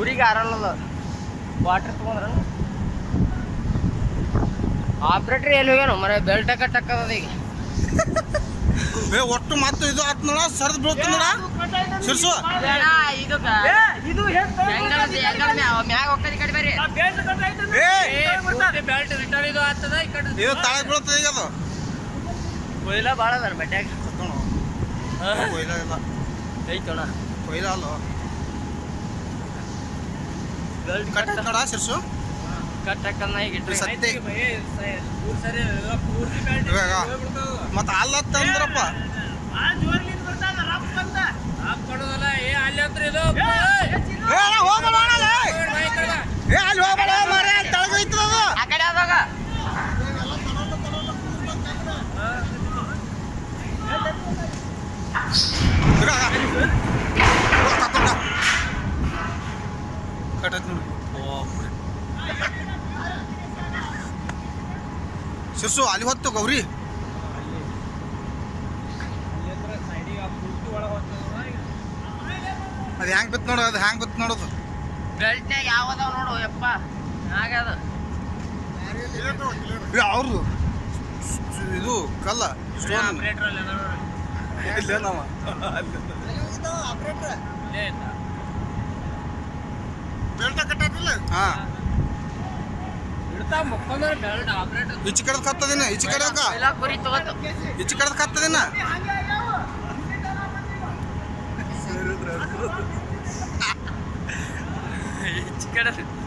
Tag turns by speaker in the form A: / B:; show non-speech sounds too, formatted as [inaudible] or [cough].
A: ಊರಿಗೆ ಆರಲ್ಲ ವಾಟರ್ ತಗೊಂಡ್ರ. ಆಪ್ರೇಟರ್ ಎಲ್ಲಿ ಹೋಗ್ಯಾನ? ಮರ ಬೆಲ್ಟ್ ಕಟ್ಟಕ್ಕದ ಈಗ. [laughs]
B: ಏ ಒಟ್ಟು ಮತ್ತು ಇದು ಆತ್ ನೋಡ ಸರ್ದ್ ಬೀಳ್ತ
A: ಸಿರ್ಸು. ಇದು
B: ತಳಗ್ ಬೀಳ್ತದ ಈಗ ಅದು.
A: ಕೊಯ್ಲ ಭಾಳ ಅದ ಬಟ್ಯಾಗ
B: ಕಣೋ, ಕೊಯ್ಲ ಇಲ್ಲ.
A: ಐತೋಣ
B: ಕೊಯ್ಲ ಅಲ್ಲ. ಕಟ್ ನೋಡ ಶಿರ್ಸು
A: ಕಟ್ಟಕ್ಕನ್ನ ಈಗ
B: ಇದು
A: ಇಟ್ರಿ
B: ಸತ್ಯ ಇವಾಗ ಮತ್ತ ಅಲ್ಲತ್ತ ಅಂದ್ರಪ್ಪ. ಏ ಕಟ್ಟತ್ ನೋಡಿ. ಶಿರ್ಸು ಅಲ್ಲಿ ಹೊತ್ತು ಗೌರಿ. ಅದು ಹೆಂಗ್ ಬಿತ್ತು ನೋಡು ಅದು ಹೆಂಗ್ ಬಿತ್ತು ನೋಡೋದು.
A: ಬೆಲ್ಟ್ನಾಗ ಯಾವದಾವ ನೋಡು ಯಪ್ಪ. ಹಾಗದ
B: ಅವ್ರದ್ದು ಇದು ಕಲ್ಲ ಸ್ಟೋನ್ ಇಲ್ಲ
A: ಇಡ್ತಾ ಮುಕ್ಕೊಂಡ್ರೆ ಬೆಲ್ಟ್ ಆಪ್ರೇಟರ್
B: ಈಚೆ ಕಡೆದ್ ಕತ್ತದಿನ ಈಚೆ ಕಡೆ ಈಚೆ ಕಡೆದ್ ಕತ್ತದಿನ. [laughs]
A: ಈಚೆ ಕಡೆ.